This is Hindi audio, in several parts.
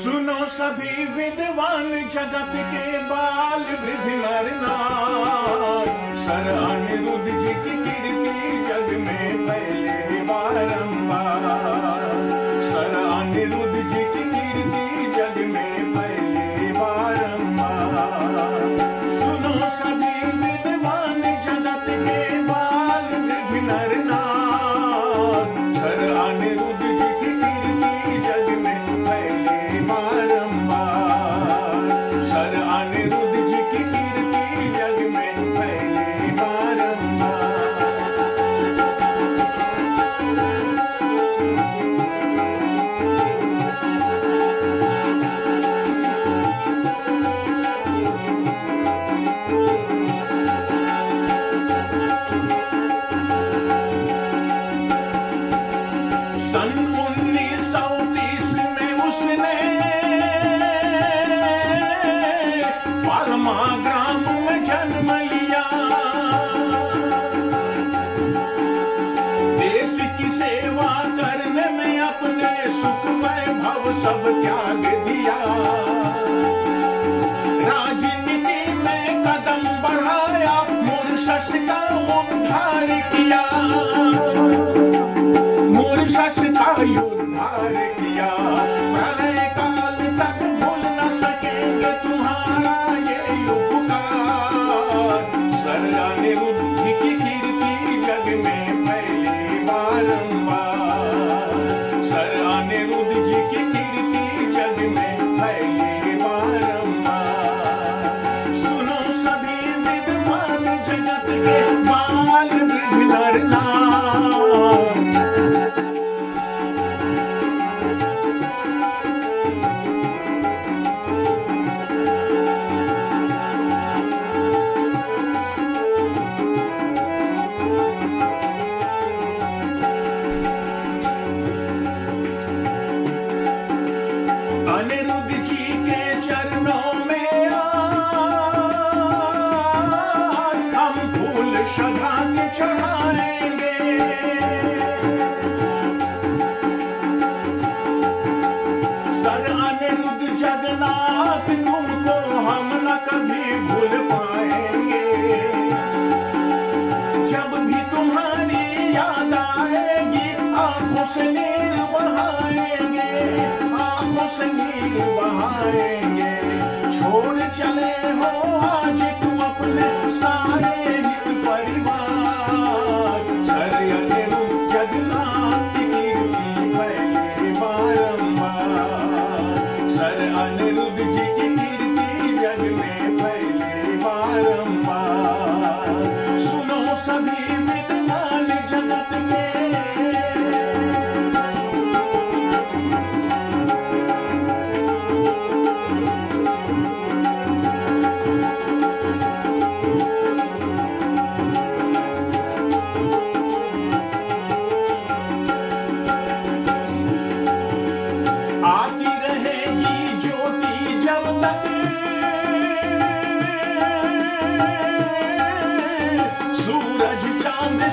सुनो सभी विद्वान जगत के बाल वृद्ध नर। नार जी அனிருத்த सब त्याग दिया। राजनीति में कदम बढ़ाया मूर्षस का उद्धार किया। मूर्षस का उद्धार किया। Hey. अनिरुद्ध जी के चरणों में हम फूल श्रद्धा के चढ़ाएँगे। सर अनिरुद्ध जगन्नाथ, तुमको हम न कभी भूल पाएँगे। जब भी तुम्हारी याद आएगी, आँखों से जाएँगे। छोड़ चले हो आज तू अपने सारे हित परिवार। सरयने जगन्नाथ कीर्ति फैले बारंबार। सर अनिरुद्ध जी की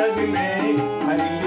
यज्ञ में हरि